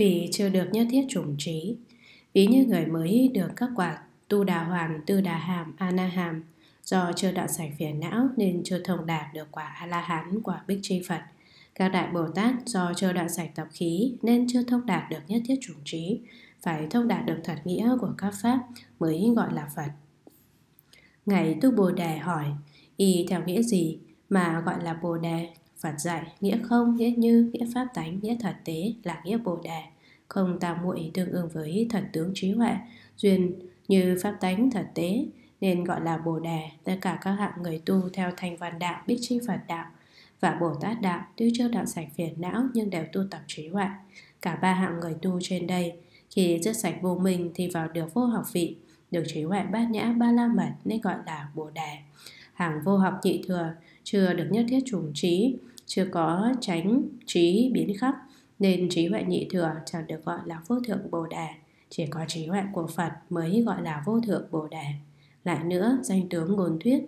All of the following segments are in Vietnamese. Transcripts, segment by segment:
Vì chưa được nhất thiết trùng trí. Ví như người mới được các quả tu đà hoàn, tư đà hàm, ana hàm Do chưa đoạn sạch phiền não nên chưa thông đạt được quả A-la-hán, quả bích chi Phật. Các đại Bồ Tát do chưa đoạn sạch tập khí nên chưa thông đạt được nhất thiết trùng trí. Phải thông đạt được thật nghĩa của các Pháp mới gọi là Phật. Ngày tu Bồ Đề hỏi Y theo nghĩa gì mà gọi là Bồ Đề? Phật dạy nghĩa không, nghĩa như, nghĩa pháp tánh, nghĩa thật tế là nghĩa Bồ Đề. Không tà muội tương ứng với thật tướng trí huệ Duyên như pháp tánh thật tế Nên gọi là Bồ Đề. Tất cả các hạng người tu theo thành văn đạo, bích chi Phật đạo Và Bồ Tát đạo tuy chưa đạo sạch phiền não nhưng đều tu tập trí huệ. Cả ba hạng người tu trên đây Khi dứt sạch vô minh thì vào được vô học vị Được trí huệ bát nhã ba la mật nên gọi là Bồ Đề. Hàng vô học nhị thừa chưa được nhất thiết trùng trí chưa có tránh trí biến khắp, nên trí huệ nhị thừa chẳng được gọi là vô thượng bồ đề. Chỉ có trí huệ của phật mới gọi là vô thượng bồ đề. Lại nữa, danh tướng ngôn thuyết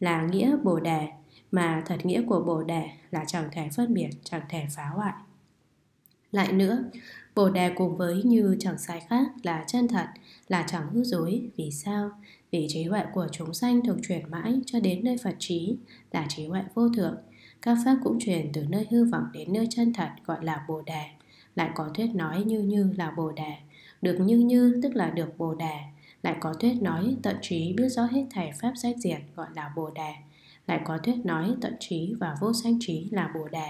là nghĩa bồ đề, mà thật nghĩa của bồ đề là chẳng thể phân biệt, chẳng thể phá hoại. Lại nữa, bồ đề cùng với như chẳng sai khác là chân thật, là chẳng hư dối. Vì sao? Vì trí huệ của chúng sanh thường chuyển mãi cho đến nơi phật trí, là trí huệ vô thượng các pháp cũng truyền từ nơi hư vọng đến nơi chân thật gọi là Bồ Đề. Lại có thuyết nói như như là Bồ Đề. Được như như tức là được Bồ Đề. Lại có thuyết nói tận trí biết rõ hết thảy pháp sách diệt gọi là Bồ Đề. Lại có thuyết nói tận trí và vô sanh trí là Bồ Đề.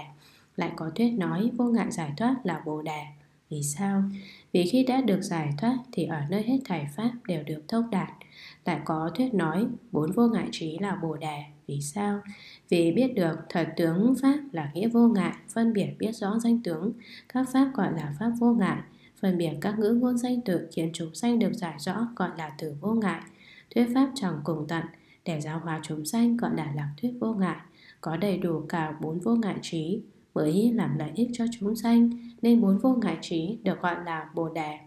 Lại có thuyết nói vô ngại giải thoát là Bồ Đề. Vì sao? Vì khi đã được giải thoát thì ở nơi hết thảy pháp đều được thông đạt. Lại có thuyết nói bốn vô ngại trí là Bồ Đề. Vì sao? Vì biết được thật tướng Pháp là nghĩa vô ngại, phân biệt biết rõ danh tướng, các Pháp gọi là Pháp vô ngại, phân biệt các ngữ ngôn danh tự khiến chúng sanh được giải rõ gọi là từ vô ngại, thuyết Pháp chẳng cùng tận, để giáo hóa chúng sanh gọi là lạc thuyết vô ngại, có đầy đủ cả bốn vô ngại trí mới làm lợi ích cho chúng sanh nên bốn vô ngại trí được gọi là bồ đề.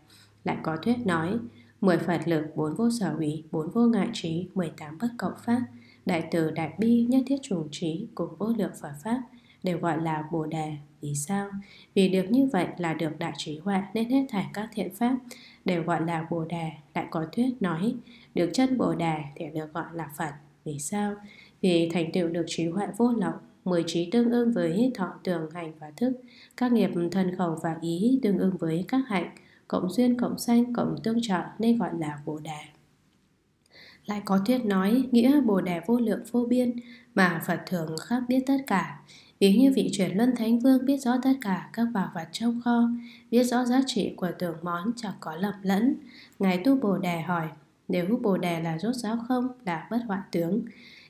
Lại có thuyết nói, mười Phật lực, bốn vô sở hủy, bốn vô ngại trí, mười tám bất cộng pháp, Đại từ Đại Bi nhất thiết trùng trí cùng vô lượng Phật Pháp đều gọi là Bồ Đề. Vì sao? Vì được như vậy là được đại trí huệ nên hết thảy các thiện pháp đều gọi là Bồ Đề. Lại có thuyết nói, được chân Bồ Đề thì được gọi là Phật. Vì sao? Vì thành tựu được trí huệ vô lậu, Mười trí tương ưng với thọ tưởng hành và thức, Các nghiệp thân khẩu và ý tương ưng với các hạnh, Cộng duyên, cộng sanh, cộng tương trợ nên gọi là Bồ Đề lại có thuyết nói nghĩa bồ đề vô lượng vô biên mà Phật thường khác biết tất cả. Ví như vị chuyển luân thánh vương biết rõ tất cả các bảo vật trong kho, biết rõ giá trị của tưởng món chẳng có lầm lẫn. Ngài tu bồ đề hỏi, nếu bồ đề là rốt giáo không, là bất hoại tướng,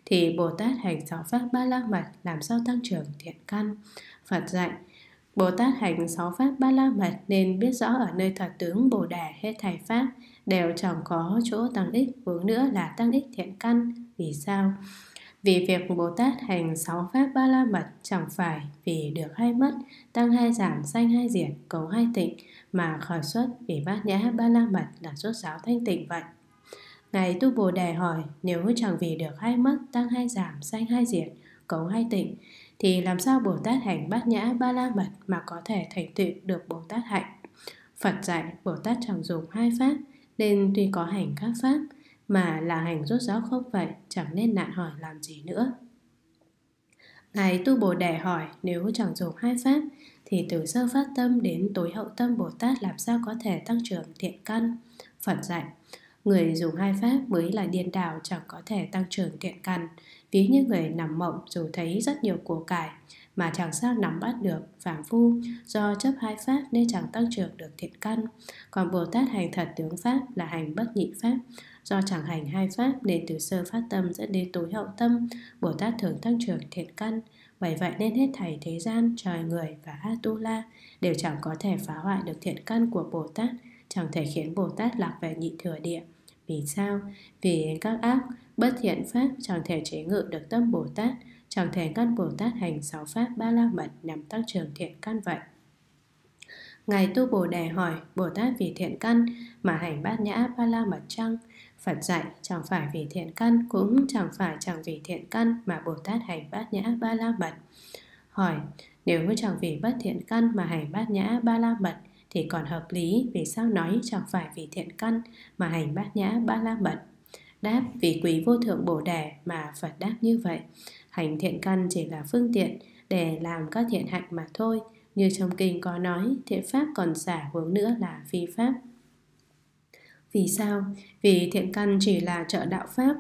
thì Bồ Tát hành sáu pháp ba la mật làm sao tăng trưởng thiện căn. Phật dạy, Bồ Tát hành sáu pháp ba la mật nên biết rõ ở nơi thật tướng Bồ Đề hết thảy pháp đều chẳng có chỗ tăng ích hướng nữa là tăng ích thiện căn. Vì sao? Vì việc Bồ Tát hành sáu pháp ba la mật chẳng phải vì được hay mất, tăng hay giảm, sanh hay diệt, cầu hay tịnh mà khởi xuất vì bát nhã ba la mật là xuất giáo thanh tịnh vậy. Ngài Tu Bồ Đề hỏi nếu chẳng vì được hay mất, tăng hay giảm, sanh hay diệt, cầu hay tịnh thì làm sao Bồ Tát hành bát nhã ba la mật mà có thể thành tựu được Bồ Tát hạnh? Phật dạy Bồ Tát chẳng dùng hai pháp nên tuy có hành các pháp mà là hành rốt ráo không vậy chẳng nên nạn hỏi làm gì nữa. Ngài Tu Bồ Đề hỏi nếu chẳng dùng hai pháp thì từ sơ phát tâm đến tối hậu tâm Bồ Tát làm sao có thể tăng trưởng thiện căn? Phật dạy, người dùng hai pháp mới là điên đảo chẳng có thể tăng trưởng thiện căn Ví như người nằm mộng dù thấy rất nhiều của cải mà chẳng sao nắm bắt được phạm phu, do chấp hai pháp nên chẳng tăng trưởng được thiện căn. Còn bồ tát hành thật tướng pháp là hành bất nhị pháp, do chẳng hành hai pháp nên từ sơ phát tâm dẫn đến tối hậu tâm, bồ tát thường tăng trưởng thiện căn. Bởi vậy nên hết thảy thế gian, trời, người và atula đều chẳng có thể phá hoại được thiện căn của bồ tát, chẳng thể khiến bồ tát lạc về nhị thừa địa. Vì sao? Vì các ác, bất thiện pháp chẳng thể chế ngự được tâm bồ tát chẳng thể căn Bồ Tát hành sáu pháp ba la mật nhằm tăng trưởng thiện căn vậy. Ngài Tu Bồ Đề hỏi Bồ Tát vì thiện căn mà hành bát nhã ba la mật chăng? Phật dạy chẳng phải vì thiện căn cũng chẳng phải chẳng vì thiện căn mà Bồ Tát hành bát nhã ba la mật. Hỏi, nếu chẳng vì bất thiện căn mà hành bát nhã ba la mật thì còn hợp lý vì sao nói chẳng phải vì thiện căn mà hành bát nhã ba la mật. Đáp vì quý vô thượng bồ đề mà Phật đáp như vậy. Hành thiện căn chỉ là phương tiện để làm các thiện hạnh mà thôi. Như trong kinh có nói, thiện pháp còn xả hướng nữa là phi pháp. Vì sao? Vì thiện căn chỉ là trợ đạo pháp,